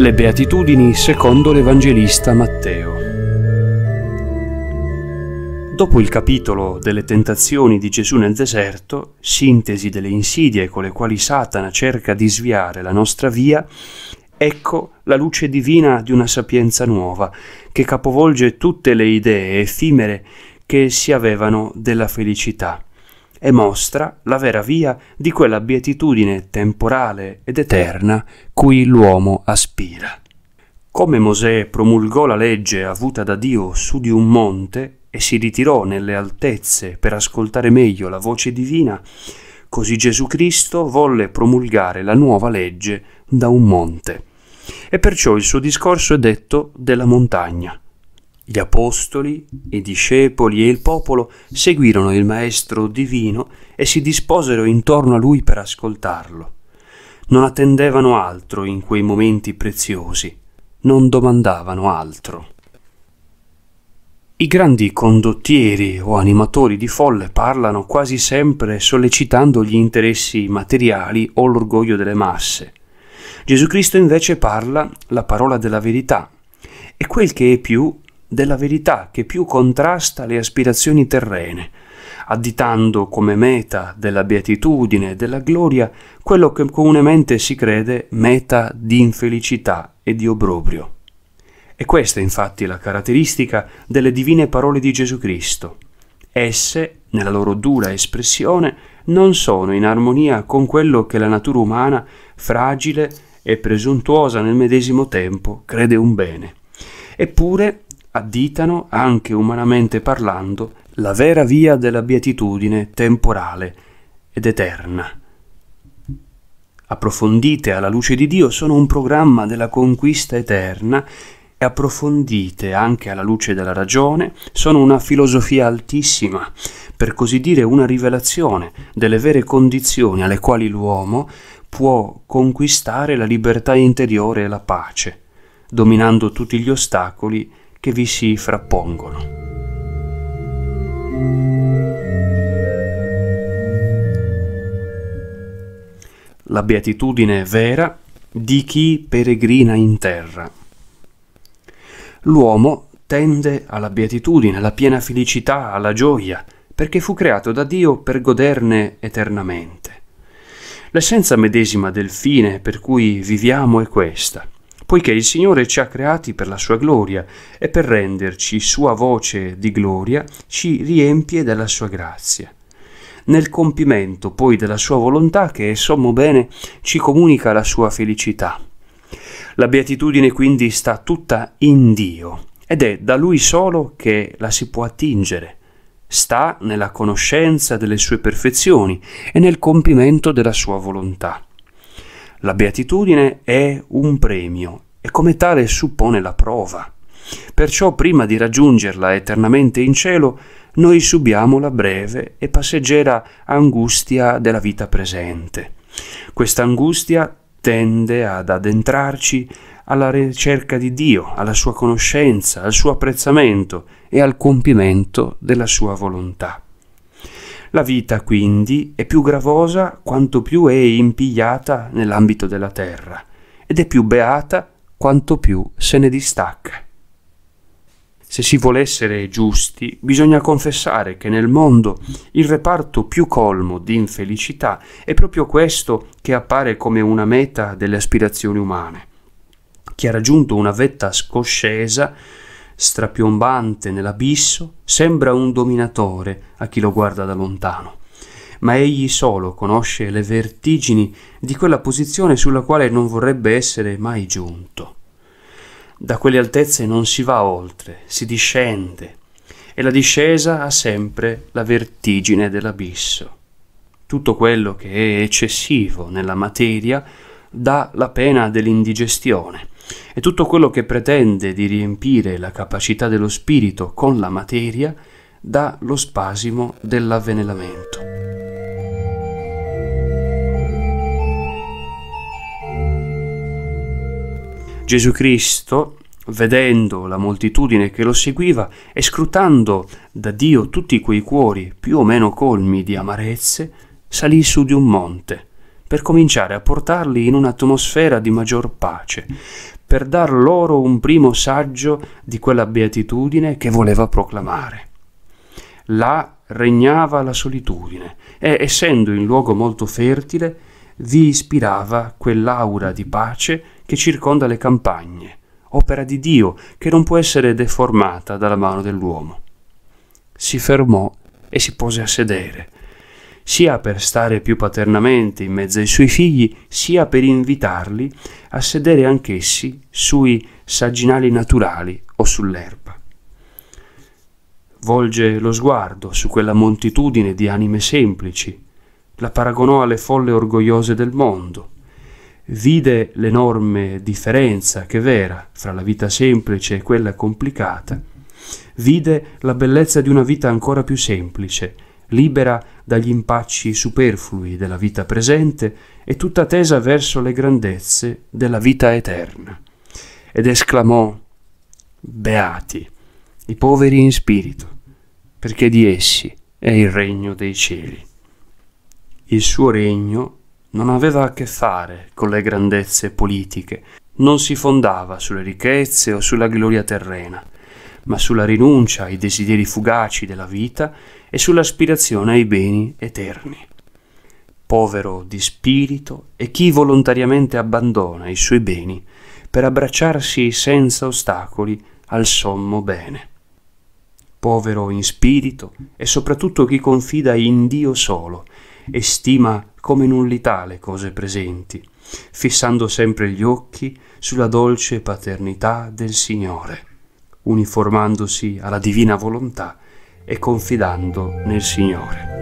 Le beatitudini secondo l'Evangelista Matteo. Dopo il capitolo delle tentazioni di Gesù nel deserto, sintesi delle insidie con le quali Satana cerca di sviare la nostra via, ecco la luce divina di una sapienza nuova, che capovolge tutte le idee effimere che si avevano della felicità e mostra la vera via di quella beatitudine temporale ed eterna cui l'uomo aspira. Come Mosè promulgò la legge avuta da Dio su di un monte e si ritirò nelle altezze per ascoltare meglio la voce divina, così Gesù Cristo volle promulgare la nuova legge da un monte. E perciò il suo discorso è detto della montagna gli apostoli, i discepoli e il popolo seguirono il Maestro divino e si disposero intorno a lui per ascoltarlo. Non attendevano altro in quei momenti preziosi, non domandavano altro. I grandi condottieri o animatori di folle parlano quasi sempre sollecitando gli interessi materiali o l'orgoglio delle masse. Gesù Cristo invece parla la parola della verità e quel che è più della verità che più contrasta le aspirazioni terrene, additando come meta della beatitudine e della gloria quello che comunemente si crede meta di infelicità e di obbrobrio. E questa infatti è la caratteristica delle divine parole di Gesù Cristo. Esse, nella loro dura espressione, non sono in armonia con quello che la natura umana, fragile e presuntuosa nel medesimo tempo, crede un bene. Eppure additano, anche umanamente parlando, la vera via della beatitudine temporale ed eterna. Approfondite alla luce di Dio sono un programma della conquista eterna e approfondite anche alla luce della ragione sono una filosofia altissima, per così dire una rivelazione delle vere condizioni alle quali l'uomo può conquistare la libertà interiore e la pace, dominando tutti gli ostacoli che vi si frappongono. La beatitudine vera di chi peregrina in terra. L'uomo tende alla beatitudine, alla piena felicità, alla gioia, perché fu creato da Dio per goderne eternamente. L'essenza medesima del fine per cui viviamo è questa – poiché il Signore ci ha creati per la sua gloria e per renderci sua voce di gloria ci riempie della sua grazia. Nel compimento poi della sua volontà che, sommo bene, ci comunica la sua felicità. La beatitudine quindi sta tutta in Dio ed è da Lui solo che la si può attingere. Sta nella conoscenza delle sue perfezioni e nel compimento della sua volontà. La beatitudine è un premio e come tale suppone la prova. Perciò prima di raggiungerla eternamente in cielo, noi subiamo la breve e passeggera angustia della vita presente. Questa angustia tende ad addentrarci alla ricerca di Dio, alla sua conoscenza, al suo apprezzamento e al compimento della sua volontà. La vita quindi è più gravosa quanto più è impigliata nell'ambito della terra ed è più beata quanto più se ne distacca. Se si vuole essere giusti, bisogna confessare che nel mondo il reparto più colmo di infelicità è proprio questo che appare come una meta delle aspirazioni umane. Chi ha raggiunto una vetta scoscesa strapiombante nell'abisso, sembra un dominatore a chi lo guarda da lontano. Ma egli solo conosce le vertigini di quella posizione sulla quale non vorrebbe essere mai giunto. Da quelle altezze non si va oltre, si discende, e la discesa ha sempre la vertigine dell'abisso. Tutto quello che è eccessivo nella materia dà la pena dell'indigestione e tutto quello che pretende di riempire la capacità dello spirito con la materia dà lo spasimo dell'avvelenamento. Gesù Cristo, vedendo la moltitudine che lo seguiva e scrutando da Dio tutti quei cuori più o meno colmi di amarezze, salì su di un monte per cominciare a portarli in un'atmosfera di maggior pace, per dar loro un primo saggio di quella beatitudine che voleva proclamare. Là regnava la solitudine e, essendo in luogo molto fertile, vi ispirava quell'aura di pace che circonda le campagne, opera di Dio che non può essere deformata dalla mano dell'uomo. Si fermò e si pose a sedere, sia per stare più paternamente in mezzo ai suoi figli, sia per invitarli a sedere anch'essi sui sagginali naturali o sull'erba. Volge lo sguardo su quella moltitudine di anime semplici, la paragonò alle folle orgogliose del mondo, vide l'enorme differenza che v'era fra la vita semplice e quella complicata, vide la bellezza di una vita ancora più semplice, libera dagli impacci superflui della vita presente e tutta tesa verso le grandezze della vita eterna. Ed esclamò, Beati, i poveri in spirito, perché di essi è il regno dei cieli. Il suo regno non aveva a che fare con le grandezze politiche, non si fondava sulle ricchezze o sulla gloria terrena, ma sulla rinuncia ai desideri fugaci della vita e sull'aspirazione ai beni eterni. Povero di spirito è chi volontariamente abbandona i suoi beni per abbracciarsi senza ostacoli al sommo bene. Povero in spirito è soprattutto chi confida in Dio solo e stima come nullità le cose presenti, fissando sempre gli occhi sulla dolce paternità del Signore, uniformandosi alla divina volontà e confidando nel Signore.